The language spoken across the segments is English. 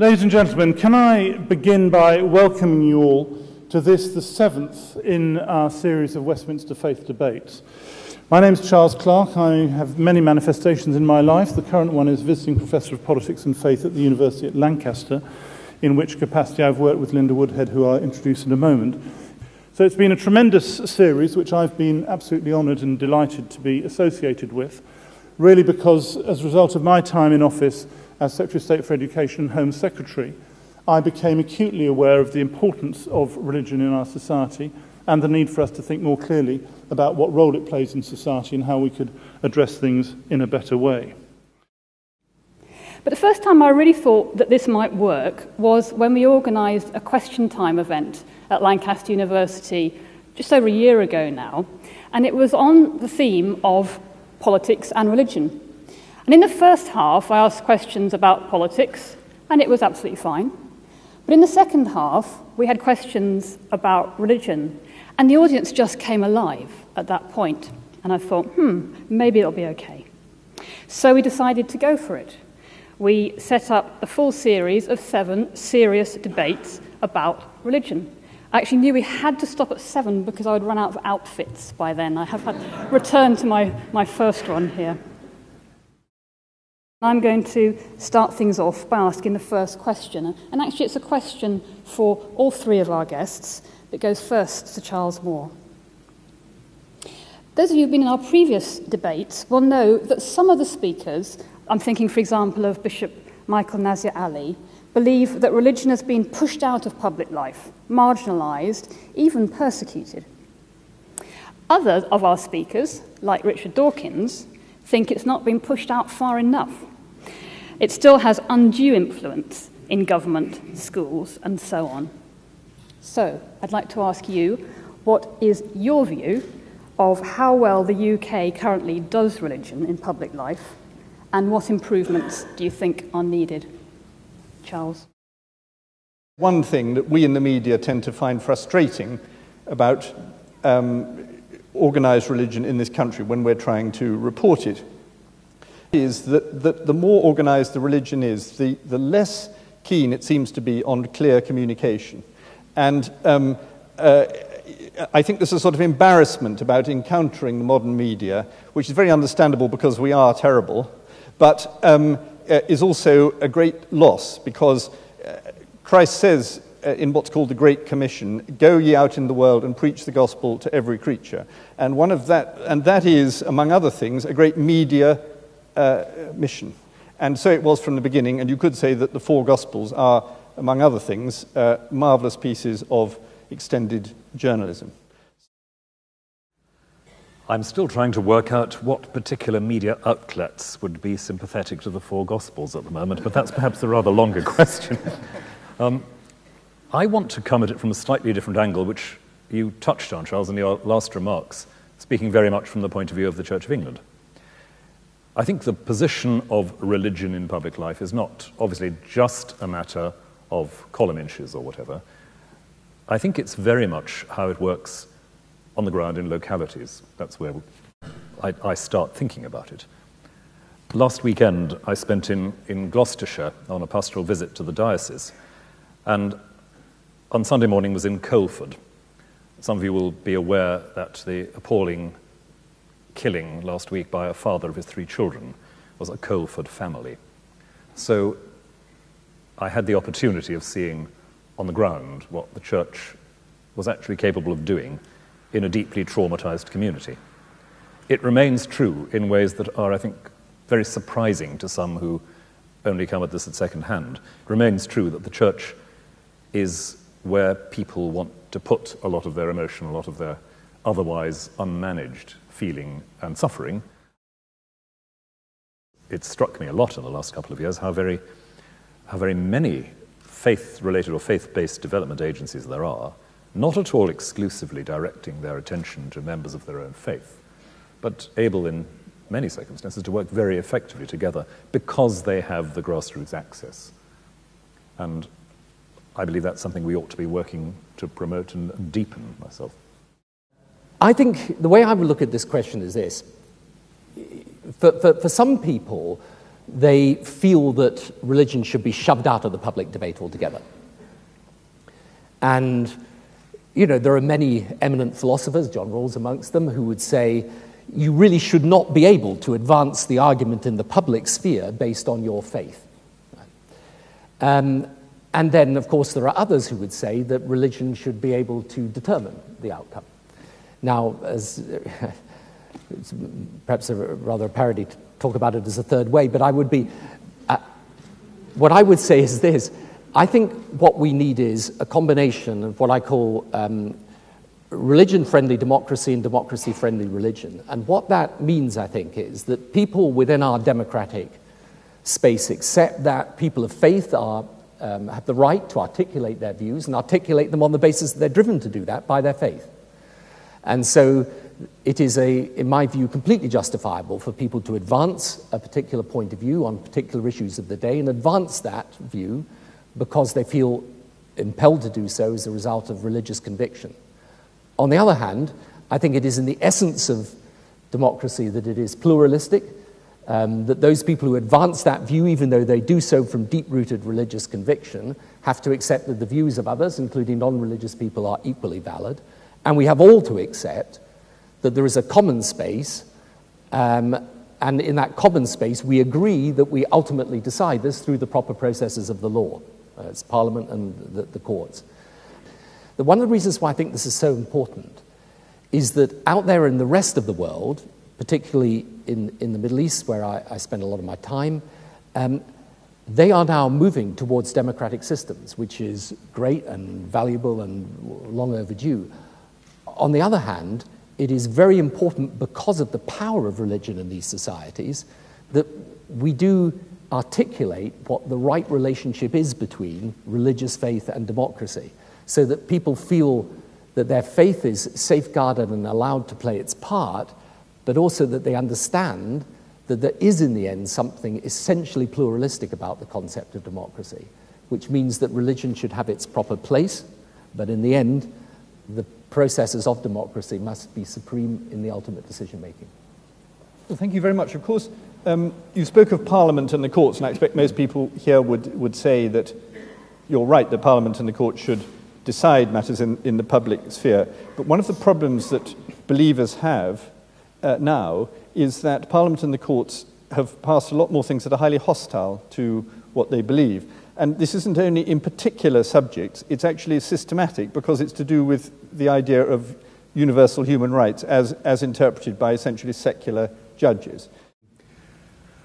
Ladies and gentlemen, can I begin by welcoming you all to this, the seventh in our series of Westminster Faith debates. My name is Charles Clarke. I have many manifestations in my life. The current one is visiting professor of politics and faith at the University at Lancaster, in which capacity I've worked with Linda Woodhead, who I'll introduce in a moment. So it's been a tremendous series, which I've been absolutely honoured and delighted to be associated with, really because as a result of my time in office as Secretary of State for Education and Home Secretary, I became acutely aware of the importance of religion in our society and the need for us to think more clearly about what role it plays in society and how we could address things in a better way. But the first time I really thought that this might work was when we organised a question time event at Lancaster University just over a year ago now, and it was on the theme of politics and religion. And in the first half, I asked questions about politics, and it was absolutely fine. But in the second half, we had questions about religion, and the audience just came alive at that point. And I thought, hmm, maybe it'll be okay. So we decided to go for it. We set up a full series of seven serious debates about religion. I actually knew we had to stop at seven because I would run out of outfits by then. I have had returned to my, my first one here. I'm going to start things off by asking the first question. And actually, it's a question for all three of our guests. It goes first to Charles Moore. Those of you who've been in our previous debates will know that some of the speakers, I'm thinking, for example, of Bishop Michael Nazir Ali, believe that religion has been pushed out of public life, marginalised, even persecuted. Others of our speakers, like Richard Dawkins, think it's not been pushed out far enough. It still has undue influence in government, schools, and so on. So, I'd like to ask you what is your view of how well the UK currently does religion in public life, and what improvements do you think are needed? Charles. One thing that we in the media tend to find frustrating about um, organised religion in this country when we're trying to report it is that, that the more organized the religion is, the, the less keen it seems to be on clear communication. And um, uh, I think there's a sort of embarrassment about encountering the modern media, which is very understandable because we are terrible, but um, uh, is also a great loss because uh, Christ says uh, in what's called the Great Commission, go ye out in the world and preach the gospel to every creature. And one of that, and that is, among other things, a great media uh, mission. And so it was from the beginning, and you could say that the four Gospels are, among other things, uh, marvelous pieces of extended journalism. I'm still trying to work out what particular media outlets would be sympathetic to the four Gospels at the moment, but that's perhaps a rather longer question. Um, I want to come at it from a slightly different angle, which you touched on, Charles, in your last remarks, speaking very much from the point of view of the Church of England. I think the position of religion in public life is not obviously just a matter of column inches or whatever. I think it's very much how it works on the ground in localities. That's where I, I start thinking about it. Last weekend, I spent in, in Gloucestershire on a pastoral visit to the diocese, and on Sunday morning was in Coleford. Some of you will be aware that the appalling killing last week by a father of his three children was a Coleford family. So I had the opportunity of seeing on the ground what the church was actually capable of doing in a deeply traumatized community. It remains true in ways that are, I think, very surprising to some who only come at this at second hand. It remains true that the church is where people want to put a lot of their emotion, a lot of their otherwise unmanaged feeling and suffering. It struck me a lot in the last couple of years how very, how very many faith related or faith based development agencies there are, not at all exclusively directing their attention to members of their own faith, but able in many circumstances to work very effectively together because they have the grassroots access. And I believe that's something we ought to be working to promote and deepen myself. I think the way I would look at this question is this. For, for, for some people, they feel that religion should be shoved out of the public debate altogether. And, you know, there are many eminent philosophers, John Rawls amongst them, who would say you really should not be able to advance the argument in the public sphere based on your faith. Um, and then, of course, there are others who would say that religion should be able to determine the outcome. Now, as it's perhaps a rather a parody to talk about it as a third way, but I would be. Uh, what I would say is this I think what we need is a combination of what I call um, religion friendly democracy and democracy friendly religion. And what that means, I think, is that people within our democratic space accept that people of faith are, um, have the right to articulate their views and articulate them on the basis that they're driven to do that by their faith. And so it is, a, in my view, completely justifiable for people to advance a particular point of view on particular issues of the day and advance that view because they feel impelled to do so as a result of religious conviction. On the other hand, I think it is in the essence of democracy that it is pluralistic, um, that those people who advance that view, even though they do so from deep rooted religious conviction, have to accept that the views of others, including non religious people, are equally valid. And we have all to accept that there is a common space um, and in that common space, we agree that we ultimately decide this through the proper processes of the law. Uh, it's Parliament and the, the courts. The, one of the reasons why I think this is so important is that out there in the rest of the world, particularly in, in the Middle East, where I, I spend a lot of my time, um, they are now moving towards democratic systems, which is great and valuable and long overdue. On the other hand, it is very important because of the power of religion in these societies that we do articulate what the right relationship is between religious faith and democracy so that people feel that their faith is safeguarded and allowed to play its part, but also that they understand that there is, in the end, something essentially pluralistic about the concept of democracy, which means that religion should have its proper place, but in the end, the processes of democracy must be supreme in the ultimate decision making. Well, thank you very much. Of course, um, you spoke of Parliament and the courts, and I expect most people here would, would say that you're right that Parliament and the courts should decide matters in, in the public sphere. But one of the problems that believers have uh, now is that Parliament and the courts have passed a lot more things that are highly hostile to what they believe. And this isn't only in particular subjects, it's actually systematic because it's to do with the idea of universal human rights as, as interpreted by essentially secular judges.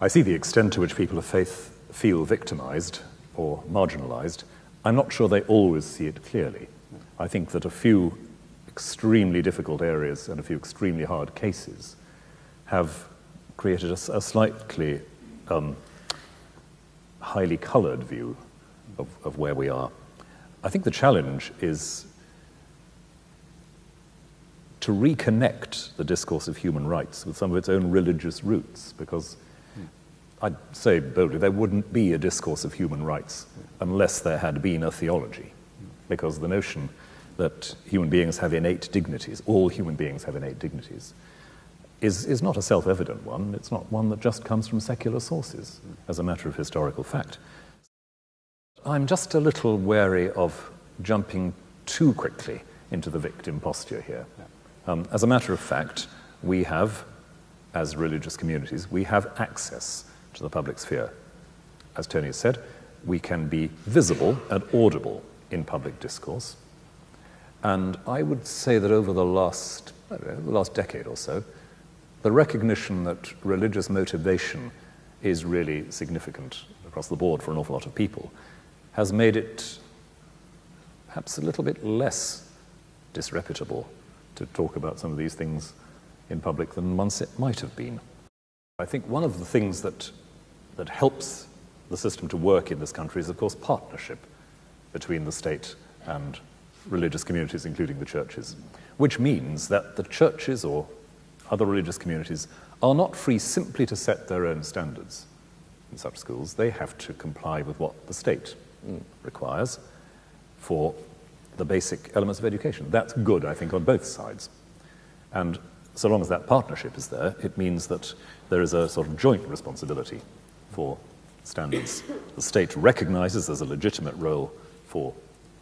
I see the extent to which people of faith feel victimized or marginalized. I'm not sure they always see it clearly. I think that a few extremely difficult areas and a few extremely hard cases have created a, a slightly um, highly colored view of, of where we are. I think the challenge is to reconnect the discourse of human rights with some of its own religious roots, because I'd say boldly there wouldn't be a discourse of human rights unless there had been a theology, because the notion that human beings have innate dignities, all human beings have innate dignities, is, is not a self evident one. It's not one that just comes from secular sources as a matter of historical fact. I'm just a little wary of jumping too quickly into the victim posture here. Um, as a matter of fact, we have, as religious communities, we have access to the public sphere. As Tony has said, we can be visible and audible in public discourse. And I would say that over the last, know, the last decade or so, the recognition that religious motivation is really significant across the board for an awful lot of people has made it perhaps a little bit less disreputable to talk about some of these things in public than once it might have been. I think one of the things that, that helps the system to work in this country is, of course, partnership between the state and religious communities, including the churches, which means that the churches or other religious communities are not free simply to set their own standards in such schools. They have to comply with what the state mm. requires for the basic elements of education. That's good, I think, on both sides. And so long as that partnership is there, it means that there is a sort of joint responsibility for standards. The state recognizes there's a legitimate role for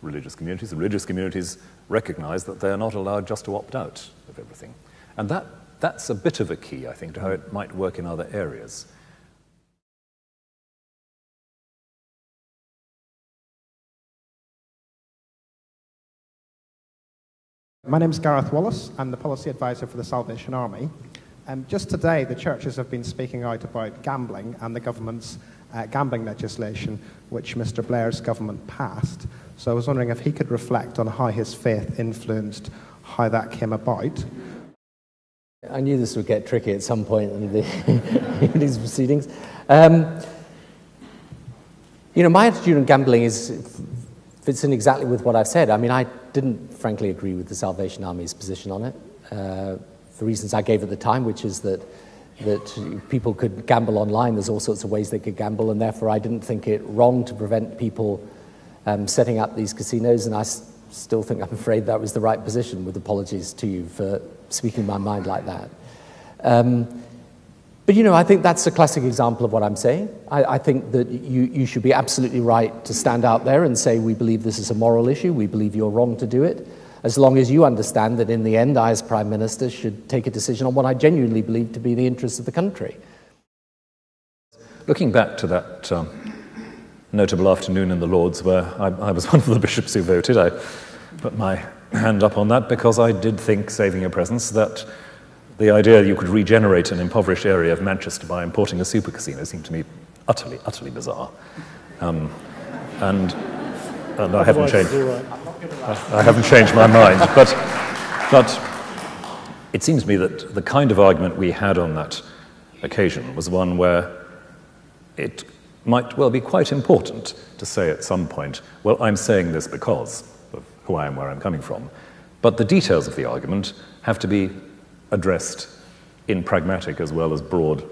religious communities. religious communities recognize that they're not allowed just to opt out of everything. And that, that's a bit of a key, I think, to how it might work in other areas. My name is Gareth Wallace. I'm the policy advisor for the Salvation Army. Um, just today, the churches have been speaking out about gambling and the government's uh, gambling legislation, which Mr. Blair's government passed. So I was wondering if he could reflect on how his faith influenced how that came about. I knew this would get tricky at some point in, the, these proceedings. Um, you know, my attitude on gambling is fits in exactly with what I've said. I mean, I didn't, frankly, agree with the Salvation Army's position on it uh, for reasons I gave at the time, which is that that people could gamble online. There's all sorts of ways they could gamble, and therefore I didn't think it wrong to prevent people um, setting up these casinos. And I still think, I'm afraid, that was the right position. With apologies to you for speaking my mind like that. Um, but you know, I think that's a classic example of what I'm saying. I, I, think that you, you should be absolutely right to stand out there and say, we believe this is a moral issue, we believe you're wrong to do it, as long as you understand that in the end, I, as Prime Minister, should take a decision on what I genuinely believe to be the interests of the country. Looking back to that um, notable afternoon in the Lords where I, I was one of the bishops who voted, I put my hand up on that because I did think, saving your presence, that the idea you could regenerate an impoverished area of Manchester by importing a super casino seemed to me utterly, utterly bizarre. Um, and, and I haven't changed. I haven't changed my mind, but, but it seems to me that the kind of argument we had on that occasion was one where it might well be quite important to say at some point, well, I'm saying this because of who I am, where I'm coming from. But the details of the argument have to be addressed in pragmatic as well as broad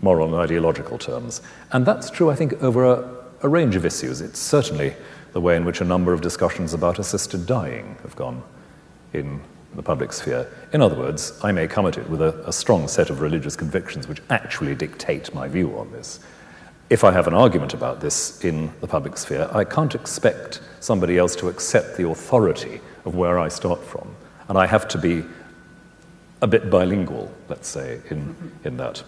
moral and ideological terms. And that's true, I think, over a, a range of issues. It's certainly the way in which a number of discussions about assisted dying have gone in the public sphere. In other words, I may come at it with a, a, strong set of religious convictions which actually dictate my view on this. If I have an argument about this in the public sphere, I can't expect somebody else to accept the authority of where I start from. And I have to be a bit bilingual, let's say, in, in that.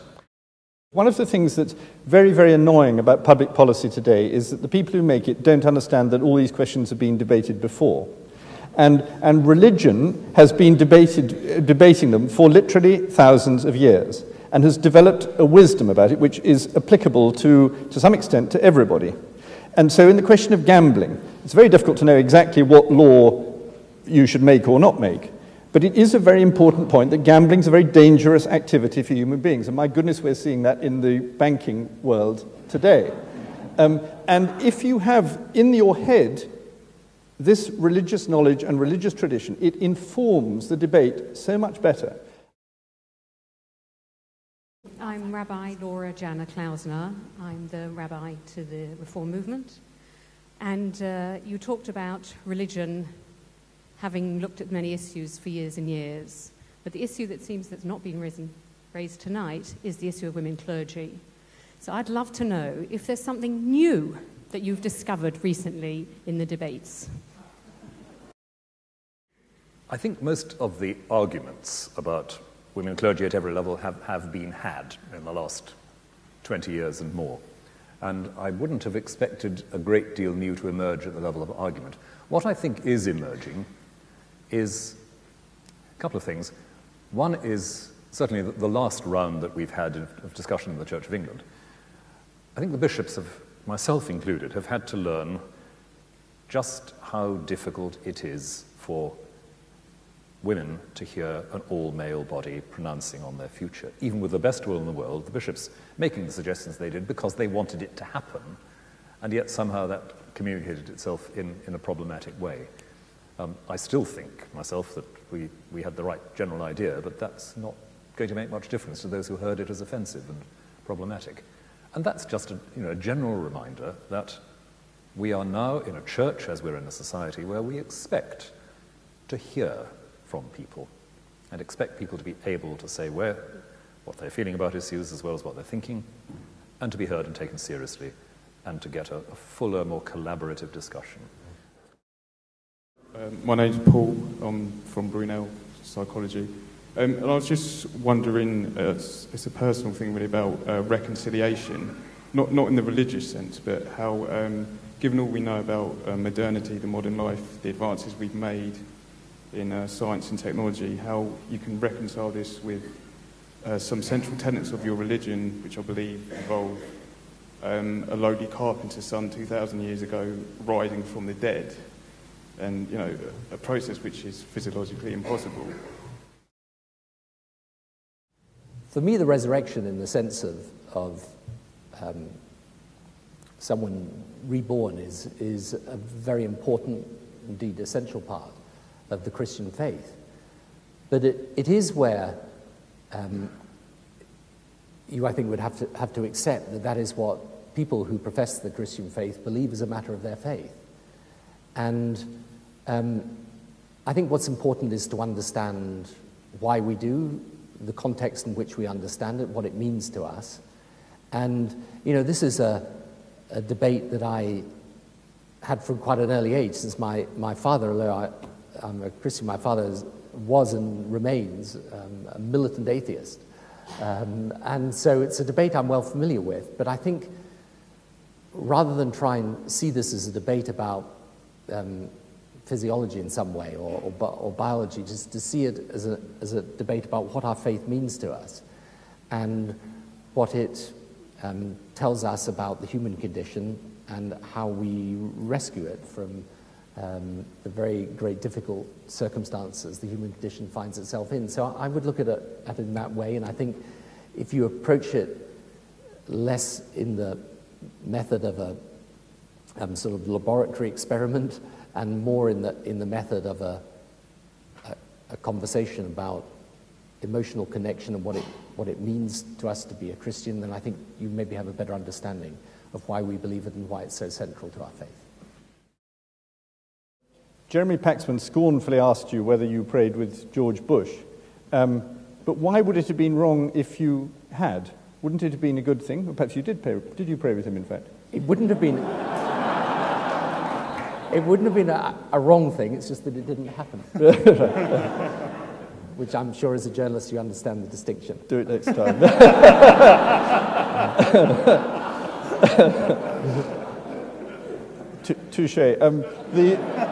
One of the things that's very, very annoying about public policy today is that the people who make it don't understand that all these questions have been debated before. And, and religion has been debated, debating them for literally thousands of years and has developed a wisdom about it which is applicable to, to some extent to everybody. And so, in the question of gambling, it's very difficult to know exactly what law you should make or not make. But it is a very important point that gambling is a very dangerous activity for human beings. And my goodness, we're seeing that in the banking world today. Um, and if you have in your head this religious knowledge and religious tradition, it informs the debate so much better. I'm Rabbi Laura Janner-Klausner. I'm the rabbi to the Reform Movement. And uh, you talked about religion having looked at many issues for years and years. But the issue that seems that's not been risen, raised tonight is the issue of women clergy. So I'd love to know if there's something new that you've discovered recently in the debates. I think most of the arguments about women clergy at every level have, have been had in the last 20 years and more. And I wouldn't have expected a great deal new to emerge at the level of argument. What I think is emerging is a couple of things. One is certainly the last round that we've had of discussion in the Church of England. I think the bishops, have, myself included, have had to learn just how difficult it is for women to hear an all male body pronouncing on their future, even with the best will in the world, the bishops making the suggestions they did because they wanted it to happen, and yet somehow that communicated itself in, in a problematic way. Um, I still think myself that we, we had the right general idea, but that's not going to make much difference to those who heard it as offensive and problematic. And that's just a, you know, a general reminder that we are now in a church, as we're in a society, where we expect to hear from people and expect people to be able to say where, what they're feeling about issues as well as what they're thinking. and to be heard and taken seriously, and to get a, a fuller, more collaborative discussion. Um, my name's Paul. I'm from Brunel Psychology. Um, and I was just wondering, uh, it's, it's, a personal thing really about uh, reconciliation, not, not in the religious sense, but how, um, given all we know about uh, modernity, the modern life, the advances we've made in uh, science and technology, how you can reconcile this with uh, some central tenets of your religion, which I believe involve um, a lowly carpenter's son 2,000 years ago rising from the dead, and you know, a process which is physiologically impossible. For me, the resurrection, in the sense of, of um, someone reborn, is, is a very important, indeed essential part of the Christian faith. But it, it is where um, you, I think, would have to, have to accept that that is what people who profess the Christian faith believe as a matter of their faith. And um, I think what's important is to understand why we do, the context in which we understand it, what it means to us. And, you know, this is a, a debate that I had from quite an early age, since my, my father, although I, I'm a Christian, my father was and remains um, a militant atheist. Um, and so it's a debate I'm well familiar with. But I think rather than try and see this as a debate about um, physiology in some way or, or, or, biology, just to see it as a, as a debate about what our faith means to us and what it um, tells us about the human condition and how we rescue it from um, the very great difficult circumstances the human condition finds itself in. So I would look at it, at it in that way, and I think if you approach it less in the method of a um, sort of laboratory experiment and more in the, in the method of a, a, a conversation about emotional connection and what it, what it means to us to be a Christian, then I think you maybe have a better understanding of why we believe it and why it's so central to our faith. Jeremy Paxman scornfully asked you whether you prayed with George Bush. Um, but why would it have been wrong if you had? Wouldn't it have been a good thing? Or perhaps you did pray. Did you pray with him, in fact? It wouldn't have been. it wouldn't have been a, a wrong thing, it's just that it didn't happen. Which I'm sure as a journalist you understand the distinction. Do it next time. Touche. Um, the.